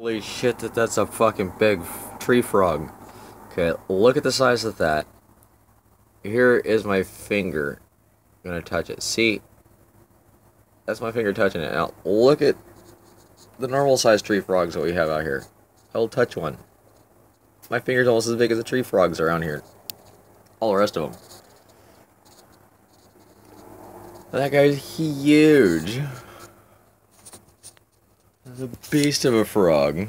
Holy shit, that that's a fucking big tree frog. Okay, look at the size of that. Here is my finger. I'm gonna touch it. See? That's my finger touching it. Now, look at the normal sized tree frogs that we have out here. I'll touch one. My finger's almost as big as the tree frogs around here. All the rest of them. That guy's huge. A beast of a frog.